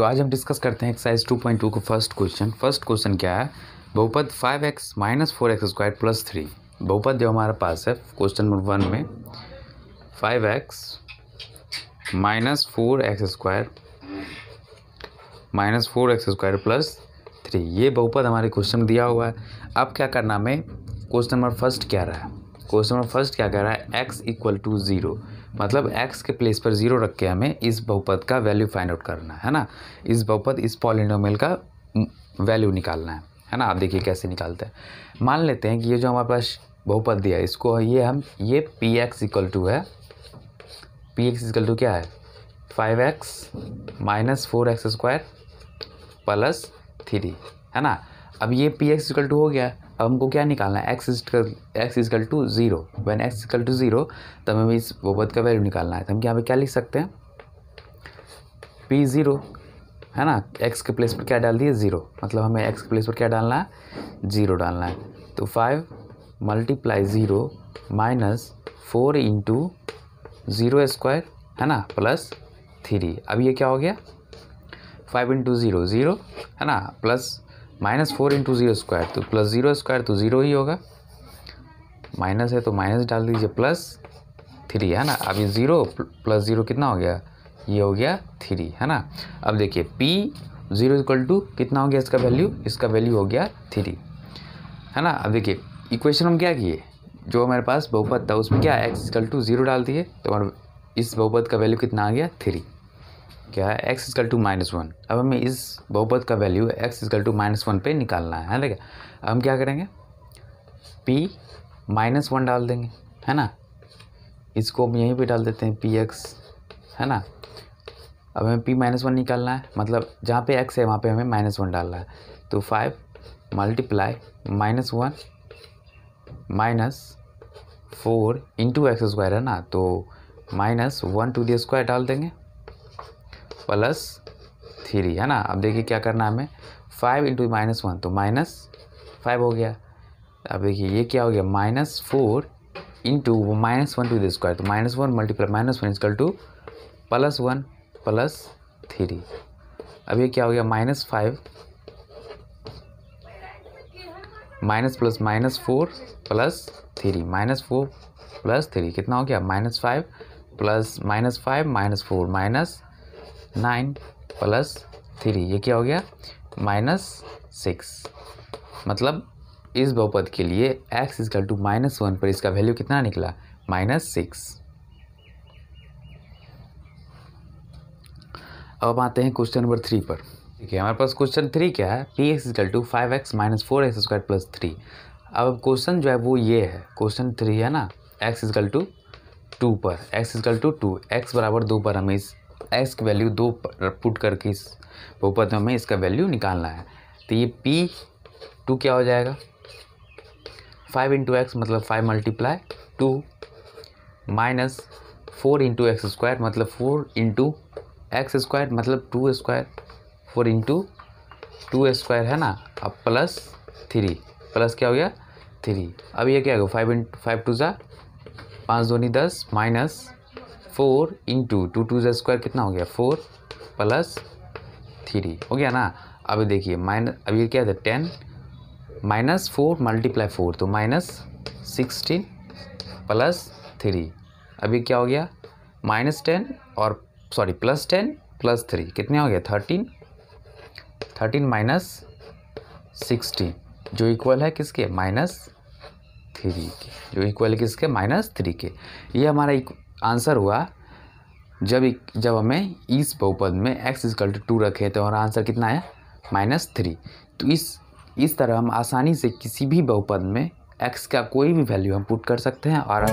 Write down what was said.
तो आज हम डिस्कस करते हैं एक्सरसाइज टू पॉइंट टू का फ़र्स्ट क्वेश्चन फ़र्स्ट क्वेश्चन क्या है? बहुपद five x minus four x square plus three बहुपद जो हमारे पास है क्वेश्चन नंबर वन में five x minus four x square minus four x square plus three ये बहुपद हमारे क्वेश्चन दिया हुआ है। अब क्या करना हमें? क्वेश्चन नंबर फ़र्स्ट क्या रहा है? क्वेश्चन नंबर फ़र्स्ट क्या कह रहा है? एक्स इक्वल टू ज़ीरो मतलब एक्स के प्लेस पर ज़ीरो रख के हमें इस बहुपद का वैल्यू फाइंड आउट करना है ना? इस बहुपद, इस पॉलिनोमियल का वैल्यू निकालना है है ना? आप देखिए कैसे निकालते हैं। मान लेते हैं कि ये जो हमारे पास बहुपद दिया है, इसको ये हम, ये पी एक्स इक्वल टू है। पी एक्स इक्वल टू क्या है? Five x minus four x square plus three है ना? अब ये पी एक्स इक्वल टू हो गया। अब हमको क्या निकालना है? X equal x equal to zero when x equal to zero तब हमें इस बहुपद का वैल्यू निकालना है। तो हम यहाँ पे क्या लिख सकते हैं? पी ज़ीरो है ना? एक्स के प्लेस पर क्या डाल दिए ज़ीरो मतलब हमें एक्स के प्लेस पर क्या डालना है? ज़ीरो डालना है। तो five multiply zero minus four into zero square है ना? प्लस थ्री अब ये क्या हो गया? फाइव इंटू ज़ीरो ज़ीरो है ना? Plus minus four into zero square तो प्लस ज़ीरो स्क्वायर तो ज़ीरो ही होगा। माइनस है तो माइनस डाल दीजिए प्लस थ्री, है ना? अब ये ज़ीरो, प्लस ज़ीरो कितना हो गया? ये हो गया थ्री, है ना? अब देखिए पी ज़ीरो इक्वल टू कितना हो गया इसका वैल्यू? इसका वैल्यू हो गया थ्री, है ना? अब देखिए, इक्वेशन हम क्या किए? जो हमारे पास बहुपद था, उसमें क्या एक्स इक्वल टू ज़ीरो डाल दिए तो हमारे इस बहुपद का वैल्यू कितना आ गया? थ्री। क्या है? X equal to minus one अब हमें इस बहुपद का value x equal to minus one पर निकालना है है देखा अब हम क्या करेंगे? पी माइनस वन डाल देंगे, है ना? इसको हम यहीं पे डाल देते हैं पी एक्स है ना? अब हमें पी माइनस वन निकालना है मतलब जहाँ पे एक्स है, वहाँ पे हमें माइनस वन डालना है। तो five multiply minus one minus four into x square है ना? तो minus one to the square डाल देंगे। प्लस थ्री है ना? अब देखिए क्या करना है हमें? फाइव इंटू माइनस वन तो माइनस फाइव हो गया। अब देखिए ये क्या हो गया? Minus four into minus one to the square तो minus one multiply minus one equal to plus one plus three अब ये क्या हो गया? Minus five minus plus minus four plus three minus four plus three कितना हो गया? Minus five plus minus five minus four minus nine plus three, ये क्या हो गया? Minus six. मतलब इस बहुपद के लिए x equal to minus one पर इसका वैल्यू कितना निकला? Minus six. अब आते हैं क्वेश्चन नंबर थ्री पर। ठीक है, हमारे पास क्वेश्चन थ्री क्या है? P x equal to five x minus four x square plus three अब क्वेश्चन जो है वो ये है, क्वेश्चन थ्री है ना? एक्स इजकल टू टू पर। X equal to two x बराबर दो पर हमें इस एक्स की वैल्यू दो पुट करके इस बहुपद में हमें इसका वैल्यू निकालना है। तो ये पी टू क्या हो जाएगा? फाइव इंटू एक्स मतलब five multiply two minus four into x square मतलब फोर इंटू एक्स स्क्वायर मतलब two square four into two square है ना? अब प्लस थ्री प्लस क्या हो गया? थ्री अब ये क्या होगा फाइव इंटू फाइव टू ज़ा, पाँच दोनी दस minus four into two two जो स्क्वायर कितना हो गया? Four plus three. हो गया ना? अब देखिए माइनस अभी क्या था? Ten minus four multiply four तो माइनस सिक्सटीन प्लस थ्री। अभी क्या हो गया? माइनस टेन और, sorry, plus ten plus three. कितने हो गया थर्टीन। थर्टीन माइनस सिक्सटीन, जो इक्वल है किसके? माइनस थ्री के, जो इक्वल किसके माइनस थ्री के। ये हमारा एक आंसर हुआ, जब जब हमें इस बहुपद में एक्स इजकल टू टू रखे तो हमारा आंसर कितना है? माइनस थ्री तो इस इस तरह हम आसानी से किसी भी बहुपद में एक्स का कोई भी वैल्यू हम पुट कर सकते हैं, और